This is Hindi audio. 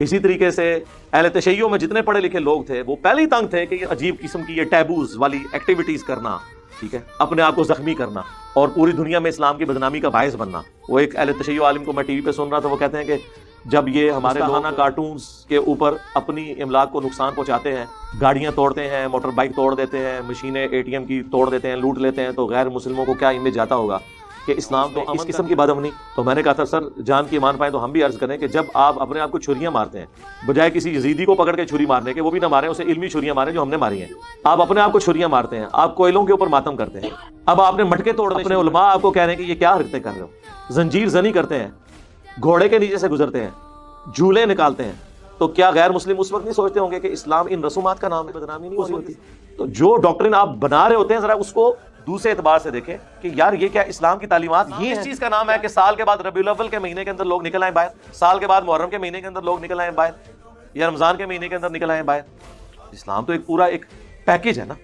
इसी तरीके से अहल तशैयों में जितने पढ़े लिखे लोग थे वो पहले ही तंग थे कि ये अजीब किस्म की ये टैबूज वाली एक्टिविटीज़ करना ठीक है? अपने आप को जख्मी करना और पूरी दुनिया में इस्लाम की बदनामी का बायस बनना। वो एक अहल तशैय आलिम को मैं टीवी पे सुन रहा था वो कहते हैं कि जब ये हमारे लोहाना कार्टून के ऊपर अपनी इमलाक को नुकसान पहुंचाते हैं गाड़ियाँ तोड़ते हैं मोटर बाइक तोड़ देते हैं मशीनें एटीएम की तोड़ देते हैं लूट लेते हैं तो गैर मुस्लिमों को क्या इमेज जाता होगा? कि इस्लाम तो इस किस्म की बदमनी तो मैंने कहा था सर जान की मान पाए तो हम भी अर्ज़ करें कि जब आप अपने आप को छुरियाँ मारते हैं बजाय किसी यजीदी को पकड़ के छुरी मारने के वो भी ना मारे उसे इल्मी छुरियाँ मारे जो हमने मारी हैं। आप अपने आप को छुरियाँ मारते हैं आप कोयलों के ऊपर मातम करते हैं। अब आपने मटके तोड़ने अपने उलमा आपको कह रहे हैं कि ये क्या हरकतें कर रहे हो? जंजीर जनी करते हैं घोड़े के नीचे से गुजरते हैं झूले निकालते हैं। तो क्या गैर मुस्लिम उस वक्त नहीं सोचते होंगे कि इस्लाम इन रसूमात का नाम है बदनामी नहीं होती? तो जो डॉक्ट्रिन आप बना रहे होते हैं जरा उसको दूसरे एतबार से देखें कि यार ये क्या इस्लाम की तालीमत ही इस चीज़ का नाम है कि साल के बाद रबी अव्वल के महीने के अंदर लोग निकल आए बाहर साल के बाद मुहर्रम के महीने के अंदर लोग निकल आए बाहर या रमज़ान के महीने के अंदर निकल आए बाहर। इस्लाम तो एक पूरा एक पैकेज है ना।